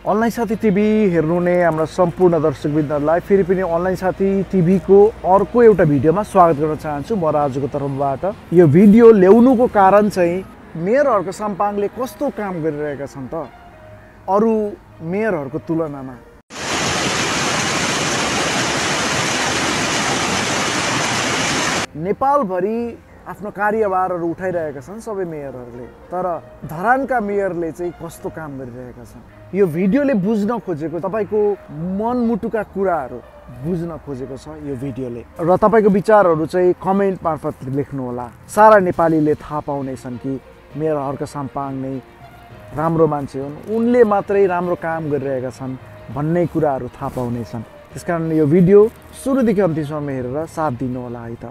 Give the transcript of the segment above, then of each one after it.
Online साथी TV हेर्नुहुने हाम्रा सम्पूर्ण दर्शकवृन्दहरूलाई फेरि पनि अनलाइन साथी टिभीको अर्को एउटा भिडियोमा स्वागत गर्न चाहन्छु म राजुको तर्फबाट। यो भिडियो ल्याउनुको कारण चाहिँ मेयरहरूको साम्पाङले कस्तो काम गरिरहेका छन् त? अरू मेयरहरूको तुलनामा। नेपालभरि आफ्नो कार्यभारहरू उठाइरहेका छन् सबै मेयरहरूले तर धरानका मेयरले चाहिँ कस्तो काम गरिरहेका छन्? यो भिडियोले बुझ्न खोजेको तपाईँको मनमुटुका कुराहरू बुझ्न खोजेको छ यो भिडियोले। र तपाईँको विचारहरू चाहिँ कमेन्ट मार्फत लेख्नुहोला। सारा नेपालीले थाहा पाउनेछन् कि मेयर हर्क साम्पाङ नै राम्रो मान्छे हुन्। उनले मात्रै राम्रो काम गरिरहेका छन् भन्ने कुराहरू थाहा पाउनेछन्। त्यस कारण यो भिडियो सुरुदेखि अन्तिमसम्म हेरेर साथ दिनुहोला है त।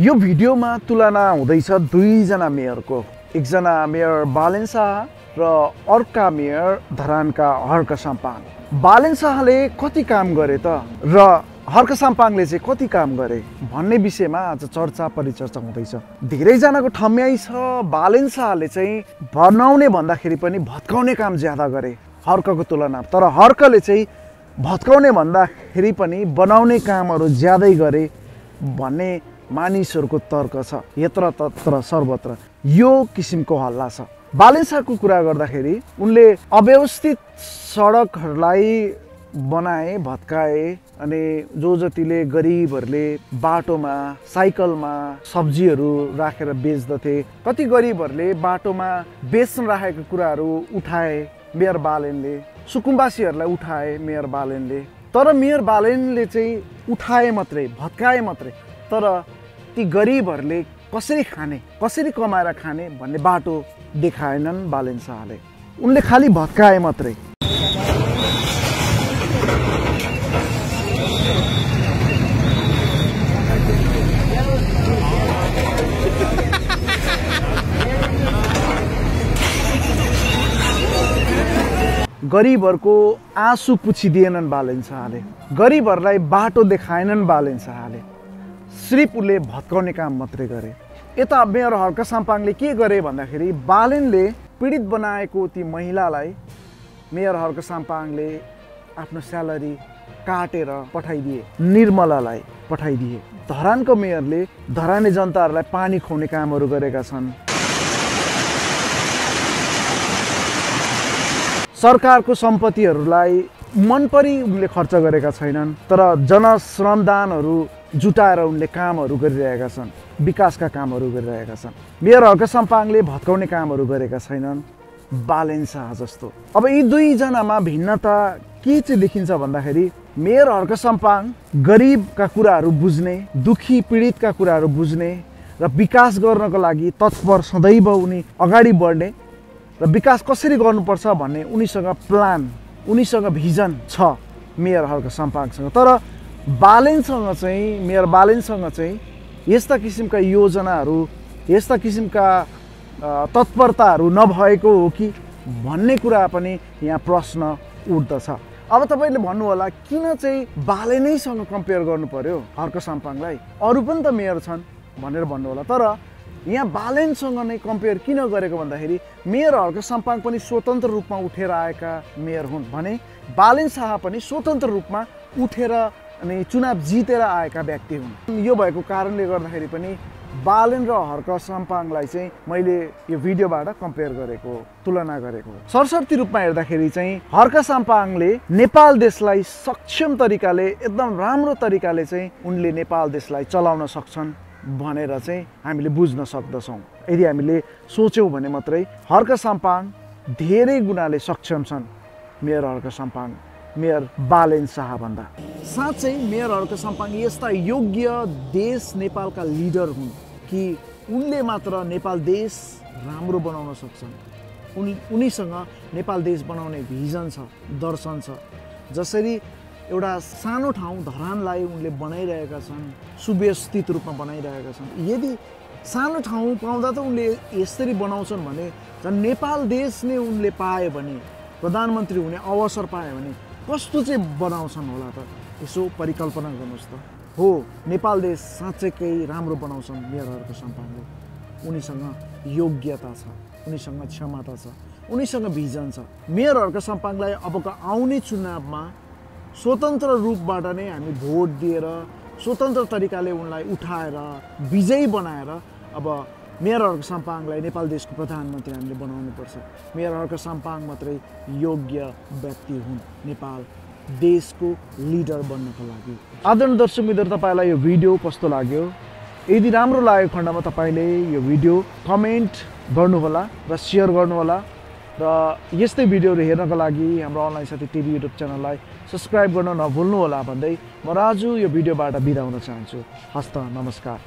यो भिडियोमा तुलना हुँदैछ दुईजना मेयरको। एकजना मेयर बालेन शाह र अर्का मेयर धरानका हर्क साम्पाङ। बालेन शाहले कति काम गरे त? र हर्क साम्पाङले चाहिँ कति काम गरे? भन्ने विषयमा आज चर्चा परिचर्चा हुँदैछ। धेरैजनाको ठम्याइ छ। बालेन शाहले चाहिँ बनाउने भन्दाखेरि पनि भत्काउने काम ज्यादा गरे हर्कको तुलना तर हर्कले चाहिँ भत्काउने भन्दाखेरि पनि बनाउने कामहरू ज्यादै गरे भन्ने मानिसहरूको तर्क छ। यत्र तत्र सर्वत्र यो किसिमको हल्ला छ। बालेन्साको कुरा गर्दाखेरि उनले अव्यवस्थित सडकहरूलाई बनाए भत्काए अनि जो जतिले गरिबहरूले बाटोमा साइकलमा सब्जीहरू राखेर बेच्दथे कति गरिबहरूले बाटोमा बेच्न राखेको कुराहरू उठाए मेयर बालेनले सुकुम्बासीहरूलाई उठाए मेयर बालेनले। तर मेयर बालेनले चाहिँ उठाए मात्रै भत्काए मात्रै तर ती गरिबहरूले कसरी खाने कसरी कमाएर खाने भन्ने बाटो देखाएनन् बालेन शाहले उनले खालि भत्काए मात्रै। गरिबहरूको आँसु पुछिदिएनन् बालेन शाहले गरिबहरूलाई बाटो देखाएनन् बालेन शाहले सिर्फ उसले भत्काउने काम मात्रै गरे। यता मेयर हर्क साम्पाङले के गरे भन्दाखेरि बालेनले पीडित बनाएको ती महिलालाई मेयर हर्क साम्पाङले आफ्नो स्यालेरी काटेर पठाइदिए निर्मलालाई पठाइदिए। धरानको मेयरले धराने जनताहरूलाई पानी खुवाउने कामहरू गरेका छन्। सरकारको सम्पत्तिहरूलाई मनपरी उनले खर्च गरेका छैनन् तर जनश्रमदानहरू जुटाएर उनले कामहरू गरिरहेका छन् विकासका कामहरू गरिरहेका छन्। मेयर हर्क सम्पाङले भत्काउने कामहरू गरेका छैनन् बालेन जस्तो। अब यी दुईजनामा भिन्नता के चाहिँ देखिन्छ भन्दाखेरि मेयर हर्क सम्पाङ गरिबका कुराहरू बुझ्ने दुखी पीडितका कुराहरू बुझ्ने र विकास गर्नको लागि तत्पर सदैव उनी अगाडि बढ्ने र विकास कसरी गर्नुपर्छ भन्ने उनीसँग प्लान उनीसँग भिजन छ मेयर हर्क सम्पाङसँग तर बालेनसँग चाहिँ मेयर बालेनसँग चाहिँ यस्ता किसिमका योजनाहरू यस्ता किसिमका तत्परताहरू नभएको हो कि भन्ने कुरा पनि यहाँ प्रश्न उठ्दछ। अब तपाईँले भन्नु होला किन चाहिँ बालेनैसँग कम्पेयर गर्नु पर्यो हर्क साम्पाङलाई? अरू पनि त मेयर छन् भनेर भन्नु होला तर यहाँ बालेनसँग नै कम्पेयर किन गरेको भन्दाखेरि मेयर हर्क साम्पाङ पनि स्वतन्त्र रूपमा उठेर आएका मेयर हुन् भने बालेन शाह पनि स्वतन्त्र रूपमा उठेर अनि चुनाव जितेर आएका व्यक्ति हुन्। यो भएको कारणले गर्दाखेरि पनि बालेन र हर्क साम्पाङलाई चाहिँ मैले यो भिडियोबाट कम्पेयर गरेको तुलना गरेको सरस्वती रूपमा हेर्दाखेरि चाहिँ हर्क साम्पाङले नेपाल देशलाई सक्षम तरिकाले एकदम राम्रो तरिकाले चाहिँ उनले नेपाल देशलाई चलाउन सक्छन् भनेर चाहिँ हामीले बुझ्न सक्दछौँ। यदि हामीले सोच्यौँ भने मात्रै हर्क साम्पाङ धेरै गुणाले सक्षम छन् मेयर हर्क साम्पाङ। मेयर बालेन शाहभन्दा। साँच्चै मेयरहरूको सम्पाङ यस्ता योग्य देश नेपालका लिडर हुन् कि उनले मात्र नेपाल देश राम्रो बनाउन सक्छन्? उनी उनीसँग नेपाल देश बनाउने भिजन छ दर्शन छ। जसरी एउटा सानो ठाउँ धरानलाई उनले बनाइरहेका छन् सुव्यवस्थित रूपमा बनाइरहेका छन्। यदि सानो ठाउँ पाउँदा त उनले यसरी बनाउँछन् भने झन् नेपाल देश नै उनले पायो भने प्रधानमन्त्री हुने अवसर पायो भने कस्तो चाहिँ बनाउँछन् होला त? यसो परिकल्पना गर्नुहोस् त। हो नेपाल देश साँच्चैकै राम्रो बनाउँछन् मेयरहरूको सम्पादनले उनीसँग योग्यता छ उनीसँग क्षमता छ उनीसँग भिजन छ। मेयर हर्क साम्पाङलाई अबको आउने चुनावमा स्वतन्त्र रूपबाट नै हामी भोट दिएर स्वतन्त्र तरिकाले उनलाई उठाएर विजयी बनाएर अब मेयर हर्क साम्पाङलाई नेपाल देशको प्रधानमन्त्री हामीले बनाउनुपर्छ मेयर हर्क साम्पाङ मात्रै योग्य व्यक्ति हुन् नेपाल देशको लिडर बन्नको लागि। आदरणीय दर्शक मित्र तपाईँलाई यो भिडियो कस्तो लाग्यो? यदि राम्रो लागेको खण्डमा तपाईँले यो भिडियो कमेन्ट गर्नुहोला र सेयर गर्नुहोला र यस्तै भिडियोहरू हेर्नको लागि हाम्रो अनलाइन साथी टिभी युट्युब च्यानललाई सब्सक्राइब गर्न नभुल्नुहोला भन्दै म राजु यो भिडियोबाट बिदा हुन चाहन्छु। हस्त नमस्कार।